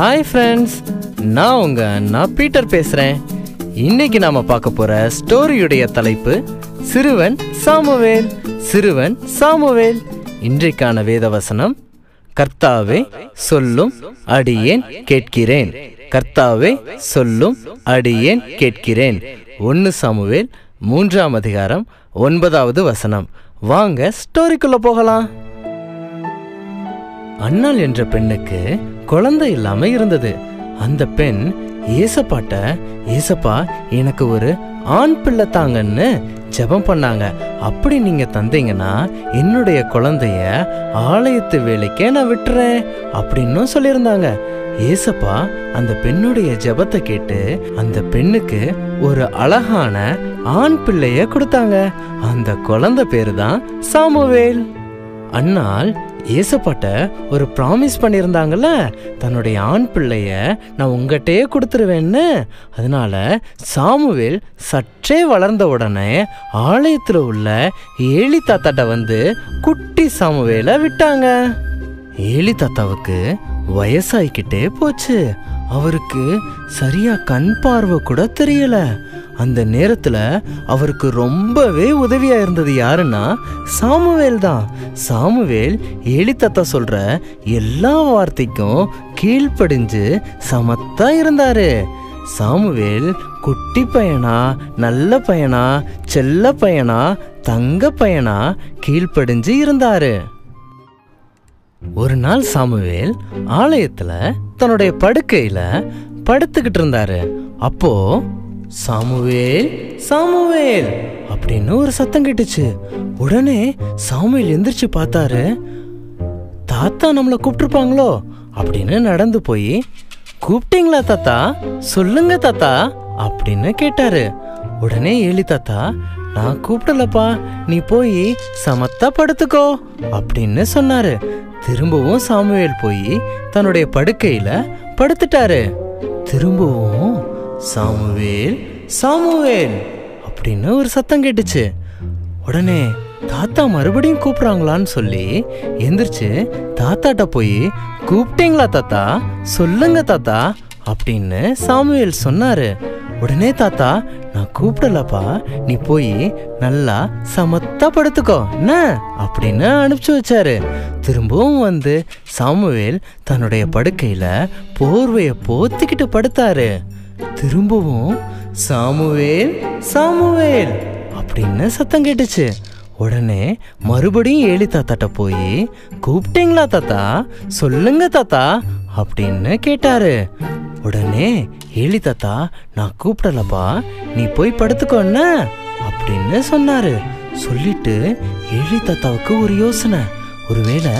Hi friends நான் உங்க நான் பீட்டர் பேசுறேன். இன்னைக்கு நாம பார்க்க போற ஸ்டோரியுடைய தலைப்பு சிறுவன் சாமுவேல் சிறுவன் சாமுவேல். இன்றைக்கான வேதவசனம் கர்த்தாவே சொல்லும் அடியேன் கேட்கிறேன். கர்த்தாவே சொல்லும் அடியேன் கேட்கிறேன். ஒன்று சாமுவேல் மூன்றாம் அதிகாரம் ஒன்பதாவது வசனம். வாங்க ஸ்டோரிக்குள்ள போகலாம். அண்ணாள் என்ற பெண்ணுக்கு குழந்தை இல்லாம இருந்தது. அந்த பெண் ஏசப்பாட்ட ஏசப்பா எனக்கு ஒரு ஆண் பிள்ளை தாங்கன்னு ஜெபம் பண்ணாங்க. அப்படி நீங்க தந்தீங்கன்னா என்னுடைய குழந்தைய ஆலயத்து வேலைக்கே நான் விட்டுறேன் அப்படின்னும் சொல்லியிருந்தாங்க. ஏசப்பா அந்த பெண்ணுடைய ஜெபத்தை கேட்டு அந்த பெண்ணுக்கு ஒரு அழகான ஆண் பிள்ளைய கொடுத்தாங்க. அந்த குழந்தை பேரு தான் சாமுவேல். அன்னால் ஏசப்பாட்ட ஒரு ப்ராமிஸ் பண்ணியிருந்தாங்கல்ல? தன்னுடைய ஆண் பிள்ளைய நான் உங்ககிட்டயே கொடுத்துருவேன்னு. அதனால சாமுவேல் சற்றே வளர்ந்த உடனே ஆலயத்தில் உள்ள ஏழி தாத்தாட்ட வந்து குட்டி சாமுவேலை விட்டாங்க. ஏழி தாத்தாவுக்கு வயசாயிக்கிட்டே போச்சு. அவருக்கு சரியா கண் பார்வை கூட தெரியல. அந்த நேரத்துல அவருக்கு ரொம்பவே உதவியா இருந்தது யாருன்னா சாமுவேல் தான். சாமுவேல் ஏலி தாத்தா சொல்ற எல்லா வார்த்தைக்கும் கீழ்ப்படிஞ்சு சமத்தா இருந்தாரு. சாமுவேல் குட்டி பையனா நல்ல பையனா செல்ல பையனா தங்க பையனா கீழ்ப்படிஞ்சு இருந்தாரு. ஒரு நாள் சாமுவேல் ஆலயத்துல தன்னுடைய படுக்கையில படுத்துக்கிட்டு இருந்தாரு. அப்போ சாமுவேல் சாமுவேல் அப்படின்னு ஒரு சத்தம் கேட்டுச்சு. உடனே சாமுவேல் எந்திரிச்சு பார்த்தாரு. தாத்தா நம்மளை கூப்பிட்டுருப்பாங்களோ? அப்படின்னு நடந்து போய் கூப்பிட்டீங்களா தாத்தா? சொல்லுங்க தாத்தா அப்படின்னு கேட்டாரு. உடனே ஏலி தாத்தா நான் கூப்பிடலப்பா. நீ போய் சமத்தா படுத்துக்கோ அப்படின்னு சொன்னாரு. திரும்பவும் சாமுவேல் போய் தன்னுடைய படுக்கையில படுத்துட்டாரு. திரும்பவும் சாமுவேல் சாமுவேல் அப்படின்னு ஒரு சத்தம் கேட்டுச்சு. உடனே தாத்தா மறுபடியும் கூப்பிட்றாங்களான்னு சொல்லி எந்திரிச்சு தாத்தாட்ட போய் கூப்பிட்டீங்களா தாத்தா? சொல்லுங்க தாத்தா அப்படின்னு சாமுவேல் சொன்னாரு. உடனே தாத்தா நான் கூப்பிடலப்பா நீ போய் நல்லா சமத்தா படுத்துக்கோ என்ன? அப்படின்னு அனுப்பிச்சு வச்சாரு. திரும்பவும் வந்து சாமுவேல் தன்னுடைய படுக்கையில போர்வையை போத்திக்கிட்டு படுத்தாரு. திரும்பவும் சாமுவேல் சாமுவேல் அப்படின்னு சத்தம் கேட்டுச்சு. உடனே மறுபடியும் ஏலி தாத்தாட்ட போய் கூப்பிட்டீங்களா தாத்தா? சொல்லுங்க தாத்தா அப்படின்னு கேட்டாரு. உடனே ஏலி தாத்தா நான் கூப்பிடலப்பா நீ போய் படுத்துக்கோன்ன அப்படின்னு சொன்னாரு. சொல்லிட்டு ஏழி தாத்தாவுக்கு ஒரு யோசனை. ஒருவேளை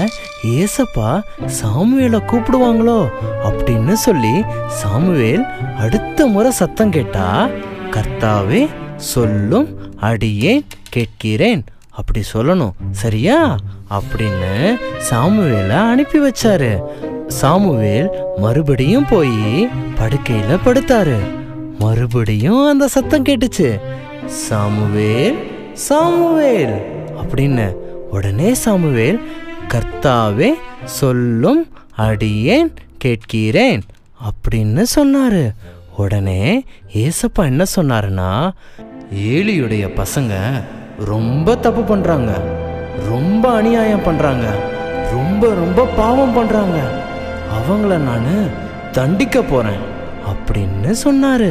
ஏசப்பா சாமுவேலை கூப்பிடுவாங்களோ அப்படின்னு சொல்லி சாமுவேல் அடுத்த முறை சத்தம் கேட்டா கர்த்தாவே சொல்லும் அடியேன் கேட்கிறேன். அப்படி சொல்லணும் சரியா? அப்படின்னு சாமுவேலை அனுப்பி வச்சாரு. சாமுவேல் மறுபடியும் போய் படுக்கையில படுத்தாரு. மறுபடியும் அந்த சத்தம் கேட்டுச்சு. சாமுவேல் சாமுவேல் அப்படின்னு உடனே சாமுவேல் கர்த்தாவே சொல்லும் அடியேன் கேட்கிறேன் அப்படின்னு சொன்னாரு. உடனே ஏசப்பா என்ன சொன்னாருன்னா ஏலியுடைய பசங்க ரொம்ப தப்பு பண்றாங்க ரொம்ப அநியாயம் பண்றாங்க ரொம்ப ரொம்ப பாவம் பண்றாங்க. அவங்கள நான் தண்டிக்க போறேன் அப்படின்னு சொன்னாரு.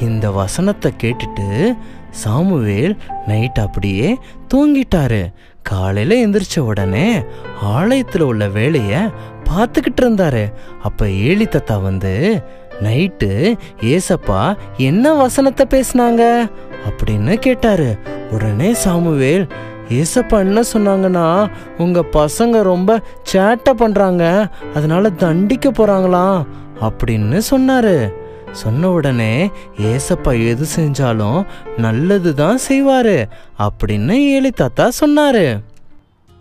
இந்த வசனத்தை கேட்டுட்டு சாமுவேல் நைட் அப்படியே தூங்கிட்டாரு. காலையில எந்திரிச்ச உடனே ஆலயத்துல உள்ள வேலைய பார்த்துக்கிட்டு இருந்தாரு. அப்ப ஏழி தத்தா வந்து நைட்டு ஏசப்பா என்ன வசனத்தை பேசினாங்க? அப்படின்னு கேட்டாரு. உடனே சாமுவேல் ஏசப்பா என்ன சொன்னாங்கன்னா உங்க பசங்க ரொம்ப சேட்டை பண்றாங்க. அதனால தண்டிக்க போறாங்களாம். அப்படின்னு சொன்னாரு. சொன்ன உடனே ஏசப்பா எது செஞ்சாலும் நல்லது தான் செய்வாரு அப்படின்னு ஏழை தாத்தா சொன்னாரு.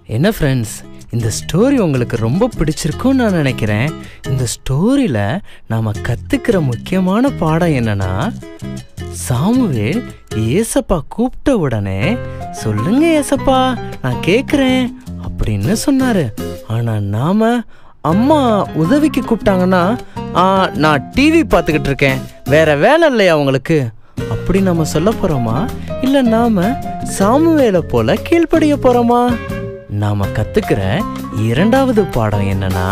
என்ன ஃப்ரெண்ட்ஸ் இந்த ஸ்டோரி உங்களுக்கு ரொம்ப பிடிச்சிருக்கும்னு நான் நினைக்கிறேன். இந்த ஸ்டோரியில் நாம் கற்றுக்கிற முக்கியமான பாடம் என்னன்னா சாமுவேல் ஏசப்பா கூப்பிட்ட உடனே சொல்லுங்க ஏசப்பா நான் கேட்குறேன் அப்படின்னு சொன்னார். ஆனா நாம அம்மா உதவிக்கு கூப்பிட்டாங்கன்னா நான் டிவி பார்த்துக்கிட்டு இருக்கேன். வேற வேலை இல்லையா உங்களுக்கு? அப்படி நம்ம சொல்ல போறோமா? இல்ல நாம சாமுவேலை போல கீழ்ப்படிய போறோமா? நாம கத்துக்கிற இரண்டாவது பாடம் என்னன்னா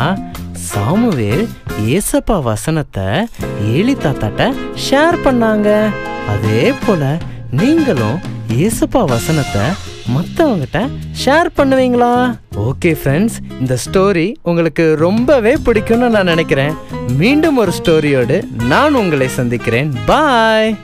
சாமுவேல் ஏசப்பா வசனத்தை ஏலி தாத்தாட்ட ஷேர் பண்ணாங்க. அதே போல நீங்களும் ஏசப்பா வசனத்தை மற்றவங்ககிட்ட ஷேர் பண்ணுவீங்களா? ஓகே ஃப்ரெண்ட்ஸ் இந்த ஸ்டோரி உங்களுக்கு ரொம்பவே பிடிக்கும்னு நான் நினைக்கிறேன். மீண்டும் ஒரு ஸ்டோரியோடு நான் உங்களை சந்திக்கிறேன். பாய்